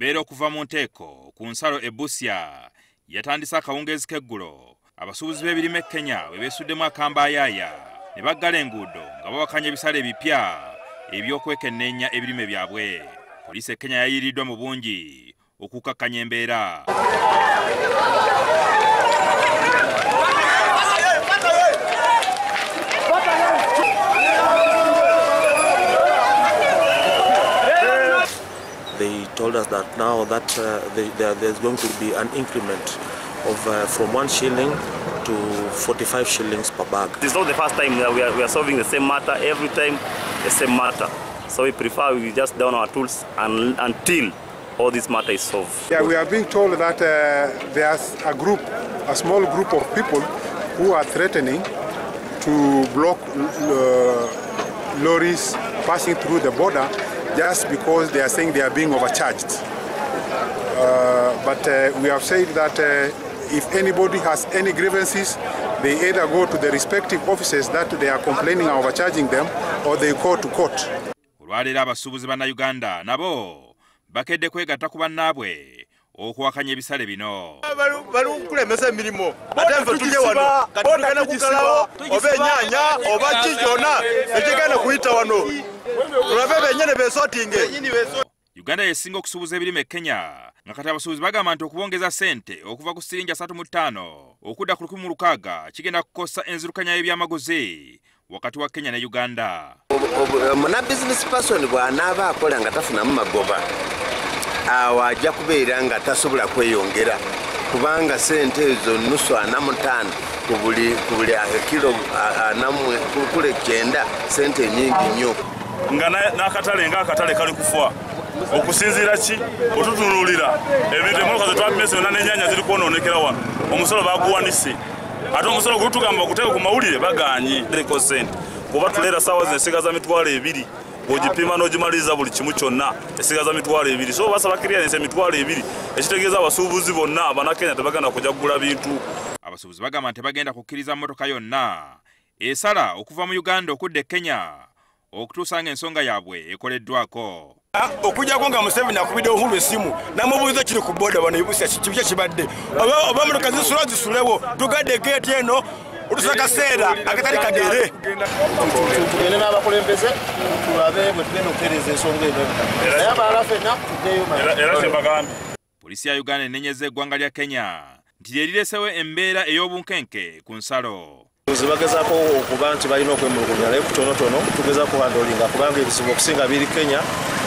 embeera okuva mu nteeko ku nsalo e busya yatandise akawungeezi k'eggulo. Abasuubuzi b'ebirime e kenya bwe beesuddemu akambayaaya ne baggala enguudo nga bawakanya ebisale ebipya ebyokwekenneenya ebirime byabwe. Poliisi e kenya yayiiriddwa mu bungi okukakkanya embeera told us that now that uh, they, there, there's going to be an increment of uh, from one shilling to 45 shillings per bag. It's not the first time that we are, we are solving the same matter, every time the same matter. So we prefer we just down our tools and, until all this matter is solved. Yeah, we are being told that uh, there's a group, a small group of people who are threatening to block uh, lorries passing through the border just because they are saying they are being overcharged. Uh, but uh, we have said that uh, if anybody has any grievances, they either go to the respective offices that they are complaining are overcharging them or they go to court. olwaleero abasuubuzi bannayuganda nabo bakedde kwegatta ku bannaabwe okuwakanya ebisale bino. Bali kulemesa emirimu. Ate nfe tulye wano. kati tugenda kugalawo oba enyaanya oba ki kyona ekigenda kuyita wano tulabe benyene besotinge uganda yesinga okusuubuza ebirime e kenya. Nga kati abasuubuzi bagamba nti okubongeza ssente okuva ku siringi 35 okudda ku 16 kigenda kukosa enzirukanya y'ebyamaguzi wakati wa kenya ne uganda. Muna bizinesi person bw'anaaba akola nga tafunamu magoba awo ajja kubeera nga tasobola kweyongera. Kubanga sente ezo nusu ana mutaano ku buli kilo kule kyenda sente nyingi nnyo nga n'akatale ng'akatale kali kufa okusinziira ki? Otutunulira ebintu emoloka zetwapimese yonna n'enyanya ziri kwonoonekera wano. Omusolo baguwanise. Ate omusolo gutugamba okuteeka ku mawulire baganye. Reko sente kuba tuleera saawa zino esigaza mitwalo ebiri bwogipima n'ogimaliriza buli kimu kyonna esigaza mitwalo ebiri. So basaba kiriyanisa emitwalo ebiri ekitegeeza abasuubuzi bonna abanakenya tebagenda kujja kugula bintu. Abasuubuzi bagamba nti tebagenda kukkiriza mmotoka yonna. Esala okuva mu uganda okudda e kenya okutuusa ng'ensonga yaabwe ekoleddwako. Okujjako nga museveni akubidde ohulu esimu namubuuza kiri ku boda wano ibusa kibi kye kibadde? Oba motoka zisula zisulewo tugadde geeti eno olusa kaseera akatali kagere tugende n'abakulembeze tulabe bwe tugenda okutereeza ensonga eno. Naye abalala fenna tuddeyo poliisi ya uganda enenyeza eggwanga lya kenya nti lye liresewo embeera ey'obunkenke ku nsalo bagezaako okuba nti balina okwemulugunya naye kutonotono tugezaako handolinga kubanga ebizibu okusinga biri kenya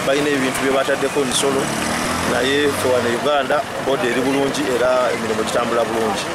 balina ebintu bye bataddeko emisolo naye fewana uganda boda eri bulungi era emirimu gitambula bulungi